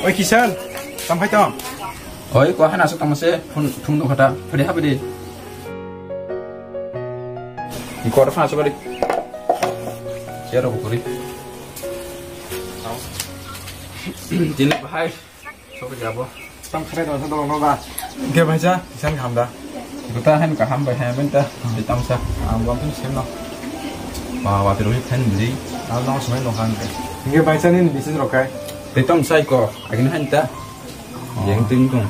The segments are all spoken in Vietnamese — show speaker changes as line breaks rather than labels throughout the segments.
Oi Kisan, sampai tom.
Oi, ko hana sok tamase phun thum do khata phade ha bidi. Ni ko ra phana sok bidi. Chia ro ko ri. Jin le bahai. Sok ja bo.
Tam khai đó thằng nó ba. Kia bây giờ Kisan khám đã.
Ko ta han ka ham ba ha ben ta. Di tam sa.
À, vâng cũng xem nó.
Wa wa ti ro hi phen bidi.
À, nó xem nó khám cái. Cái.
Di tam sai ko agin han ta. Yang ting kong.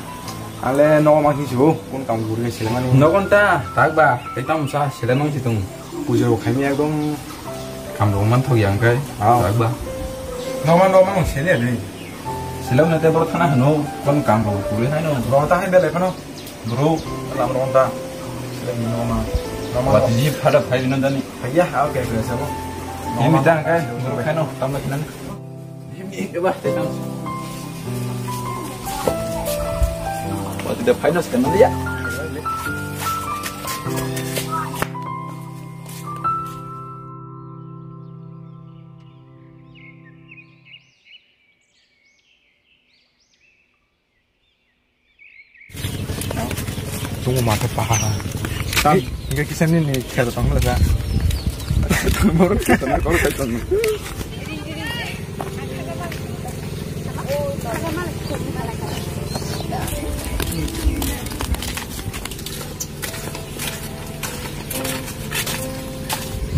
Ale nó mang chi chú, con cầm gùi cái xem anh.
No kon ta tak ba. Di tam sa sila nong si tung.
Bây giờ khai mi cũng
Kam lo man thok yang kai. Tak ba.
nó mang nó mang xem đấy.
Sila na te bro thana hano kon kam ro ku le hai no.
Rồi ta hay này phải không? Bro, làm rồi ta. Xem nó mà. Nó mà.
Ti ji phada phai na dani.
Phải ya, ok, rồi sao?
Midang kai, menurut kai no, tambah kinan. Ini coba tekan. Wah, tidak panas kan ya?
tunggu mata paha tapi kisah ini nih
tunggu tanggal Tunggu tanggal baru kata tanggal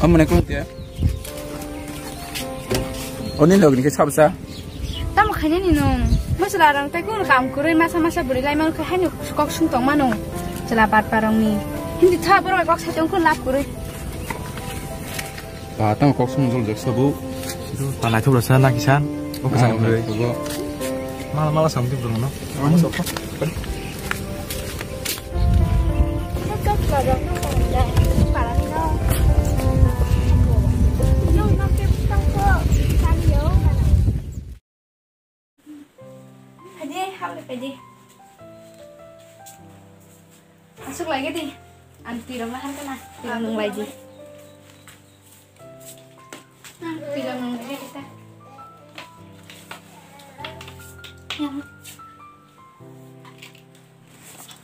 Oh menikmut ya. Oh ini lagi kita bisa.
Tamu kaya nih nong. Mas larang teh kau masa-masa beri lain mau kaya nih kok suntung manong. Selapat parang nih. Lap
kure. Batang kok suntul jadi sabu.
Tanah itu berasa lagi san.
Kok
kesan
kure.
Malah-malah sampai belum.
Kamu sopo. aja halus aja masuk lagi nih. Anti ramahan kan tidak nung nah, tidak nung kita. Yang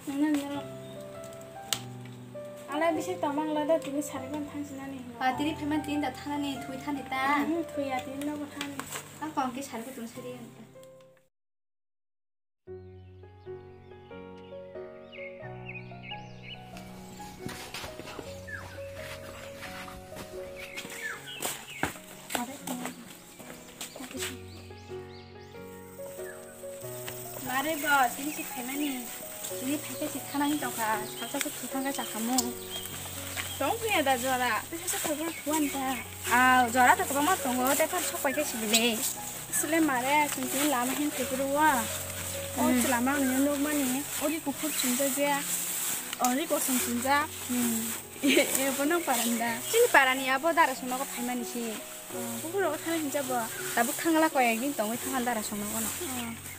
mana mana
ala bisa tamang lada tini sarikan tan nih
ah
tini
pemen tini datang nih tui tan itu
tui ya tini lo bertan
ah kongki sarikan tuh sarikan tiri payment tin da thana ni thui thani ta.
hmm thuya tini no bathani
Ang kong ki sarku tung sari kan.
mare ba tini si khena ni
Tiri payke si thana ni tong ka. Salsa se thutang ka chakamu.
tong thuya da jora bisa sa khobor thuan ta
Ah, jora ta kama tongo te par sok payke si bile.
sile mare sinti lama hin tekruwa o lama ni no mani ori kukur chunja je ori ko sum chunja e bono paranda
Chini parani abo dara sono ko paimani si.
kukur ro thana hinja ba
Tabu khangla ko ekdin tongo thangan dara sono ko no.
aku mare tung thuan on
Tabu mara bile usung ke ke.
da kon ke thana sidana
Lama ro ko nai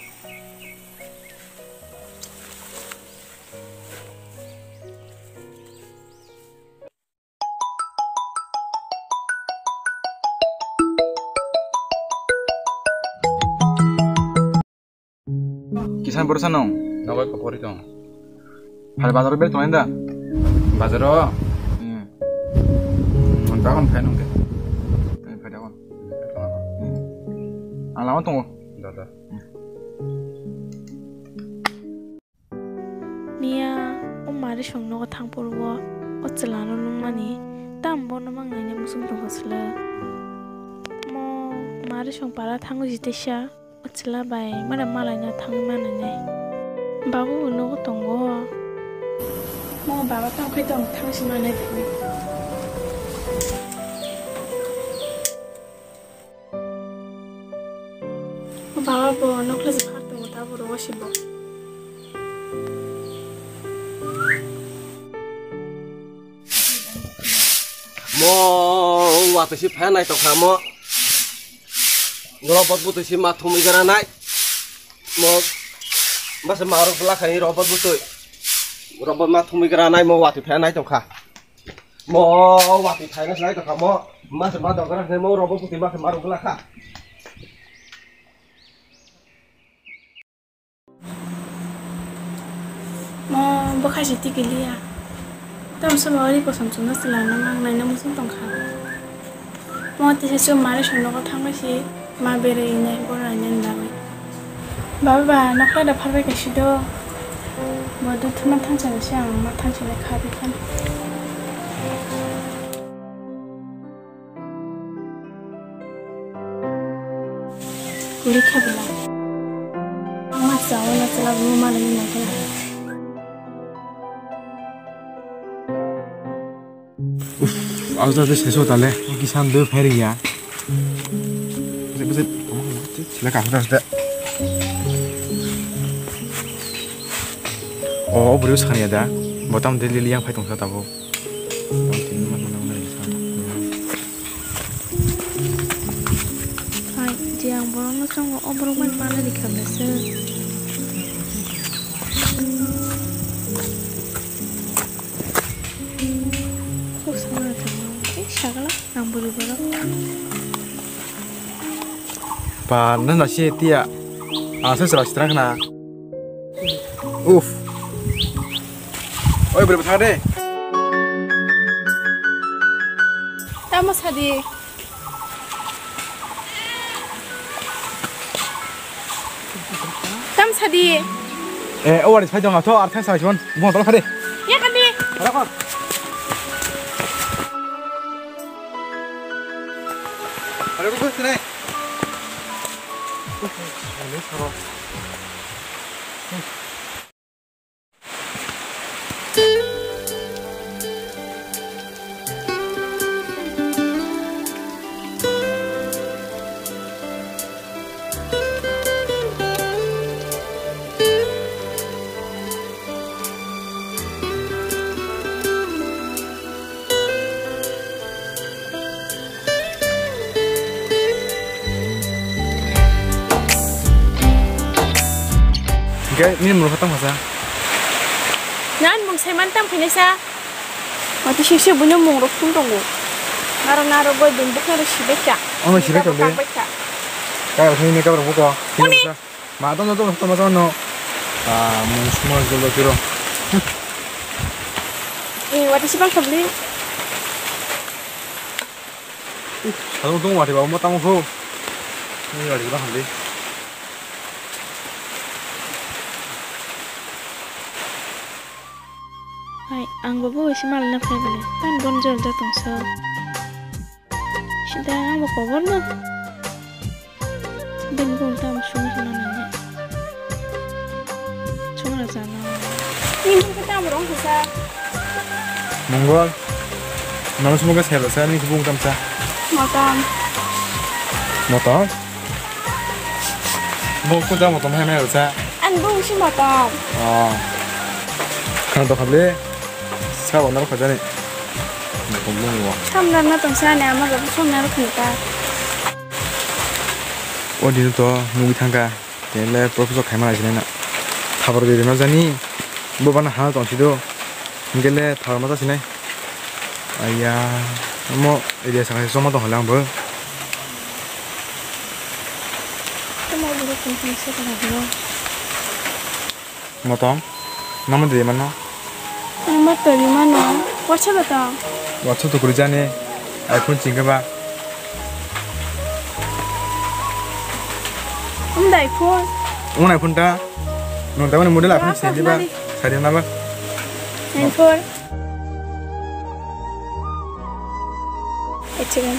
কিষান বরসা
নং? নগর কপরি তং হারে
বাজার বের তোমায়
দা? বাজার তখন ফেন
ওকে আলামা তঙ্গ দাদা। নিয়া
ও
মারে
সঙ্গ থাং পড়ব ও চেলানো
নুমানি তাম বন মাঙ্গাইনে মুসুম
দঙ্গসলে ম
মারে সঙ্গ পারা থাঙ্গ জিতেসা อุจลาใบมาดมาลายนะทั้งมันะไงบาบูนกตงโกมอบาว่าต้องคอยต้องทั้งชิมา
ในถึบาว่าบอนกเลสพาร์ตงตาบรัวชิบมอ mo wa to shi pha nai to kha mo robot butuh si mat humi gara
naik mau masa maruf lah kayak robot butuh robot mat humi gara naik mau waktu teh naik tongkah mau waktu teh naik tongkah mau masa mat tongkah naik mau robot butuh masa maruf lah kah mau bukan sih tiga liya tam semua orang kosong cuma selama mang nanya musim tongkah mau tiga sih marah shono kau tangga sih मा बेरायहैनाय बरायनो होननानै बाबा
नाखा दाफारबाय गासिदो बोदोथुमा थांसानोसै आं मा थांसानाय खारैखान गुरै खाबोला मासा अनासलाबो उफ होननायखौ आजाद सेसो ताले किसान दो फेरिया 가서 때 어, 우리 사니야 다. 뭐 담 들리리 양 파이통 사다고.
Hai, diang borong nó trong ngõ borong ban ban là đi cầm là sơ. Kok sama là thằng Eh, siapa lah? Nang buru borong.
봐, 넌 다시 띠야. 아, 스스로 시트라 그나. 우프. 어이, 그래 타래.
Tama sa di. Tam sa di.
에, 어와리 파이정 아, 더 아르탄 이렇게잘내서 니는 뭐 갔다 왔어?
Nan mong say man tam kini sa. Mati sisi bunyo mong ro tung tongo. Naro naro boy dun buk naro shibe cha.
어, 집에 좀 돼.
cha.
까요 선생님이 까불어 보고 오니 마도 너도 너도 너도 너 아, 뭐 숨어 줄로 들어
Eh, wati si bang kabli.
자동 동 와리 봐 엄마 땅 후. 이 와리 봐 한데.
Hai, ang babu wisi mal na fai bale. Pan bon jol da tong so. Shida ang bako bon mo. Ben bon tam shung shung na ne. Chung ra za na. Ni mo ka tam rong sa.
몽골. 나는 스무가 새로 사니 그봉 담자.
Ma tam.
뭐다? 뭐 혼자 뭐 좀 해매요 자.
An bu si ma tam.
아. 그럼 또 갈래? 차 원하고 가자니. 뭐 먹는 거.
Tam na na tong sa ne ma ga shung na ro khni ta.
어디도 또 누구 탄가. 옛날 프로페서 가만 하시네나. 타버려 되면 자니. 뭐 바나 하나 던지도. 이게래 다 맞아 지네. 아야. 뭐 이제 상에서 좀더 আমার তো রিমা না
হোয়াটসঅ্যাপ এটা হোয়াটসঅ্যাপ তো করে জানে আইফোন চিংগাবা
আমার আইফোন আমার আইফোনটা নটা মানে মডেল
আইফোন ছেড়ে দিবা ছাড়িয়ে নাবা আইফোন এচিগান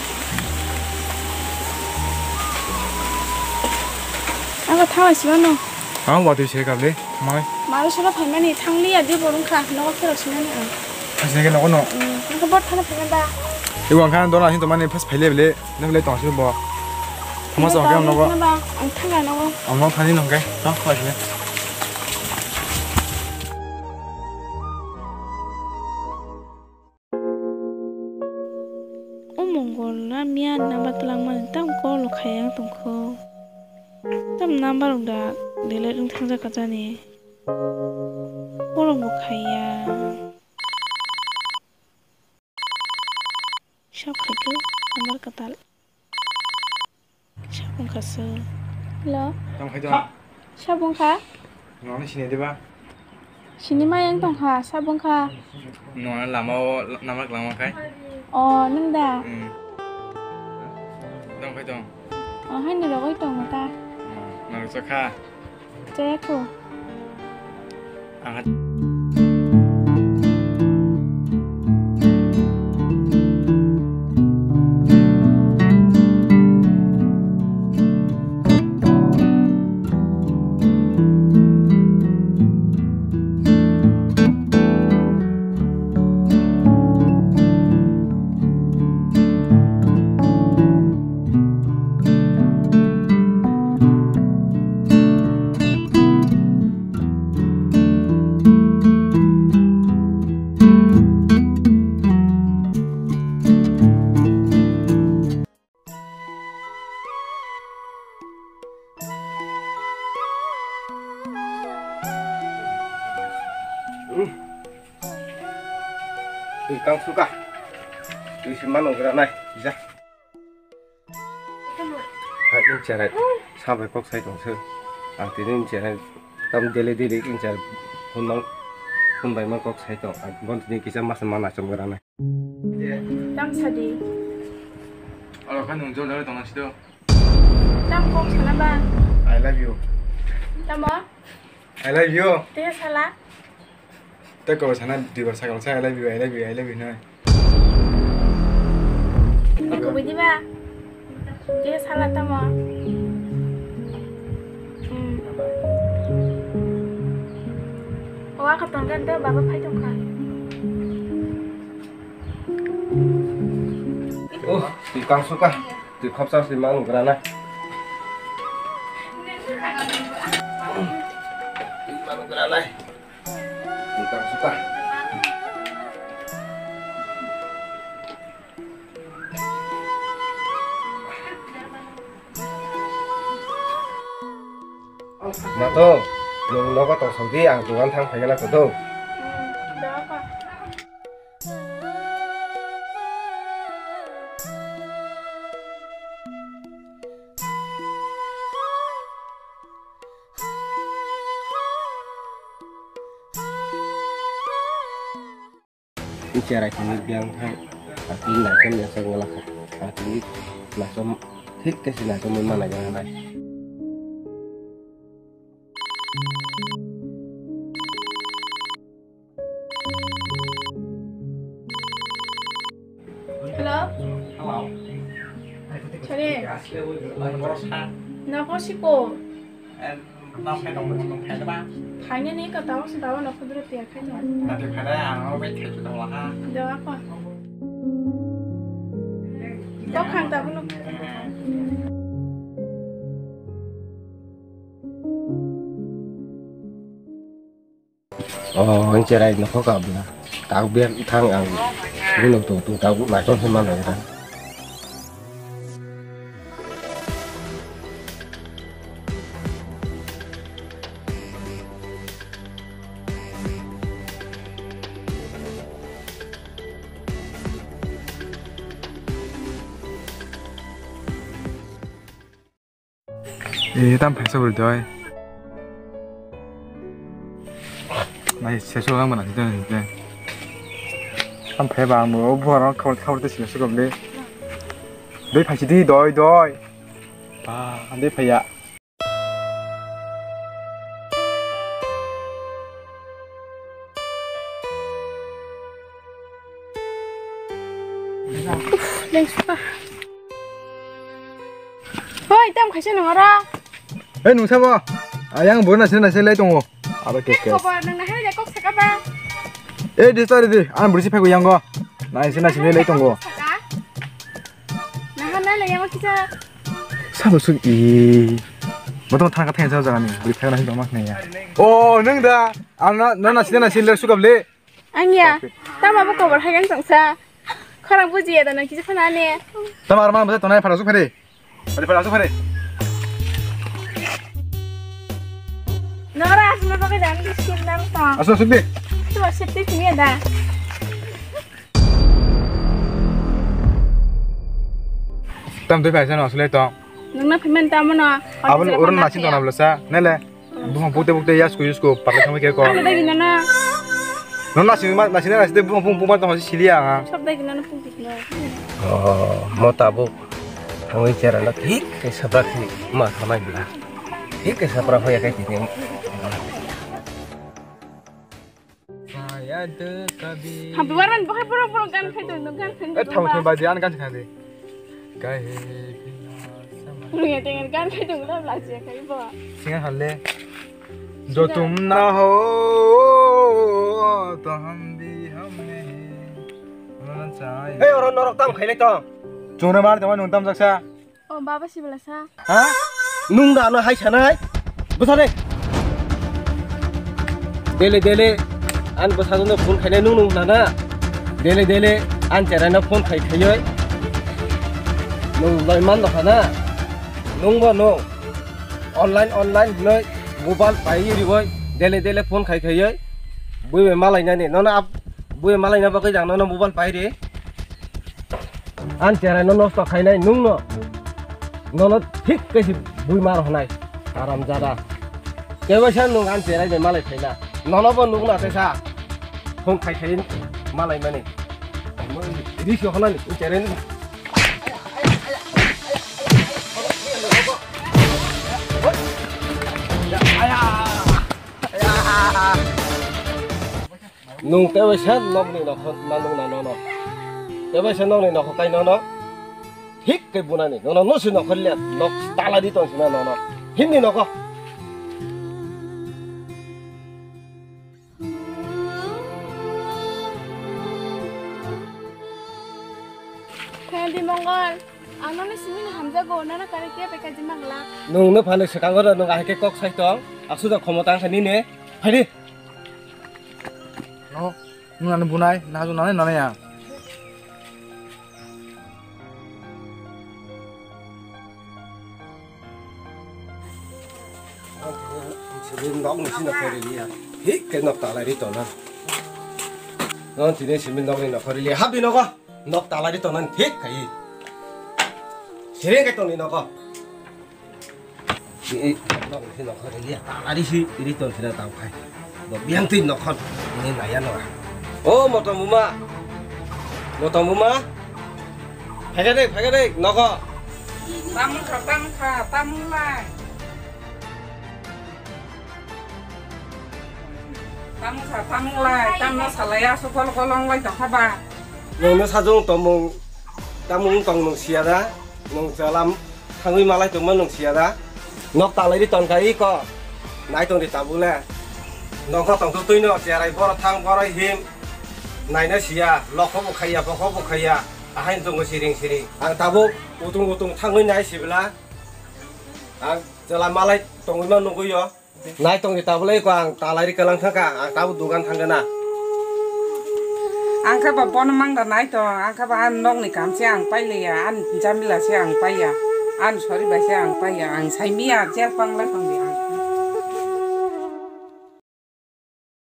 আমার থামাইছিল না
আমার বাদ দিয়েছে কাবলে মায় มาชอบพันมั
นนี่ทั้
งเลียดที่บอลุงค่ะนกก็รักชนะนี่อะ
พัชนะกันน้
อกเนาะมันก็บ
ดพันพันบ้าอีกวันข้างตั
วเราที่ตัว
มันนี่พัช
ไปเรื่อยไปเรื่อยนั่นเลยต่อชื่อบ่ทำมาสองแก้
วนกก็
ทั้งงานนกเอา
น
กพันนี่นกแกเนาะขอชิมเลยมียนนับตลังมันตั้
ง
ก็ลูก
ขยั
งตรงเขา
ตั้มนับ
ลงดาเดี๋ยวเล
ยต้
องทา
งจะกระ
จานี่ 호
로 모
카
이
야 샵하고 아마 까탈 샵은 갔어 헬
로
정해줘
샵은 가
너는 신이 되봐
신이 마양 동하 샵은 가
너는 라마오 남락 라마카이
어 능다
응 정해줘
어 하이는 라고 있던 거다
나 그저 가
제코
Angat.
Căng su cả từ xin mang cái này ra hãy in chè này sao phải cốc say tổng sư à thì nên chè này tâm dele dele in chè hôn mang hôn bài mang cốc say tổng à con thì kia mà mang lại trong cái này
Tam sadi.
Ở cái nông dân đó là gì đó.
Tam kong sana ba?
I love you.
Tam mo?
I love you.
Te sala.
tak kalau sana di bahasa kalau saya I love you, I love you, aku love you,
Dia salah tama. Wah, ketonton tuh bapak
pai kan. Oh, di kang suka, di kapsar si mang gerana. Hmm. Mang gerana. tentang kita. Nah tuh, belum lo kok tong sampai ang tuan
tang pagi lah
tuh. secara ini bilang hati nacam ya saya ngolah hati nacam hit ke sini nacam mana jangan naik
Hello.
Hello. Nó phải đồng mình đồng phải đó ba.
Phai ni ka taw sa taw na ko dure tia khai no.
Là được phải đấy à, nó biết thế chút đầu là ha.
Đó ka. Có khang ta bunu.
oh anh chơi nó có cả bữa tao biết thang ăn cái nông tổ tụi tao cũng lại cho thêm cái
이 일단 발석을 넣어. 나 재수 한번 안 되는데. 한 배봐 뭐 뭐라 카울 카울 때 지낼 수가 없네. 내 발치디 너이 너이. 아, 안돼 배야.
Lên xuống. Ôi, tam khai sen ngora.
에 농 ए नुसा बा आयांग बोना से नसे ले तंगो आरो के के खबर नों ना हेले कक
सका बा ए दि सॉरी दि
आं बुरिसि फागो यांगो नाइसे नासे ले तंगो ना हाना ले यांगो किसा साबो सु ई मतो थां का थां जा जानि बुरि फागना हिबा मा नै या ओ नों दा आं ना ना नासे नासे
ले सुगाब ले आं या ता माबो खबर हायांग संसा खरां बुजिया
दा नों किसा फाना ने ता मार
मा बजा तनाय फारा सु फारे फारा सु फारे
Nora, sumapakidan.
Skindan to. Asa
sudi? Sumasipit niya da.
Tam tu paisa no asli to.
Nuna pimen tamo no.
Abon urun nasin ya? to na blasa. Nele. Bunga ya, bukti ya sku sku. Pakai kami kayak kok.
Ada no. Nona
sini mas masih nasi teh bung bung bung masih silia ha.
Sob gimana pun gitu.
Oh, mau tabuk. Kamu bicara lagi? hik, kayak sabrak sama ibu. Hik kayak kayak gini.
Saya dekabi.
Hampir waran pakai pura-pura kan kayak tuh kan kan.
Eh tahu tahu bajian kan sekali. Kahe.
Lu ya dengan kan kayak tuh udah belajar kayak bawa.
Singer हल्ले जो तुम ना हो तो हम भी हम नहीं होना चाहिए
Hei orang norok tam khailek tong.
चुने मार तमा नुंतम सक्सा
Oh, baba sih belasa.
हाँ
Nung da no hai sanai. Besar deh. দেলে দেলে আন বসাদনে ফোন খাইলে নুন না না দেলে দেলে আন চেরাইনে ফোন খাই খাই নাই ইমান নহয় না নব ন অনলাইন অনলাইন লৈ মোবাইল পাই এৰিব দেলে দেলে ফোন খাই খাই বৈ মালাইনানে ন বৈ মালাইনা বাকী যাওঁ ন মোবাইল পাই দে আন চেৰাইন নষ্ট খাই নাই নুং ন ঠিক কৈছে বৈ মাৰ হনাই আৰাম জাদা কেইবছৰ নুং আন চেৰাই যে মালাই খাইনা ननबो नुग नाथाय सा हंखाय थायो मालाय माने रिसि हनानै उनचायनानै nung cái bây giờ nông này nó nó nông này nó nó cái bây giờ nông này nó cái nó nó thích cái bún này nó nó nó xin
nó khẩn liệt nó ta là đi tuần xin nó nó hình như nó
có खेल मंगल आंनोनो सिमिन हामजागो नाना कारे के बेकाजि मांगला नोंनो फाले सेकांगर नों आहे
के कक साइत दं आसु दा खमता खानि ने
फाले न नुनानो बुनाय नाजु नाने नाने आ ঠিক কেন তালাৰি তনা তিনি চিমিন নকৰিলি হাবি নকৰ nok talari to nan thik khai sireng kai to ni nok si nok si nok re ya talari si iri to sira tau khai bo biang tin nok khon ni na ya nok o motom buma motom buma phage dek phage dek nok
tam kha tam kha tam lai tam kha tam lai tam no salaya sokol kolong lai to khaba
नोंनो साजों तमों तामुं तंग नों सियादा नों जालाम थांगै मालाय तमों नों सियादा नक तालाय दि तनखाय क नाय तंदि ताबुले नंखा तंग तुइनो सियाराय बर थां बराय हिम नायनो सिया लखो बखाया बखो बखाया आहाय दङ सिरिं सिरिं आं ताबो उतुं उतुं थांगै नाय सिबला आं जाला मालाय तंगै मा नंगयो नाय तंदि ताबुले क आं तालाय रि कलां थांखा आं ताबो दुगान थांगोना ang jalam malai tong
ba mang da nai to, angka ba an nong ni kam se ang pai le ya, an jamila se ang pai ya, an sorry ba se ang pai ya, ang sai mi ya je pang lai pang dia.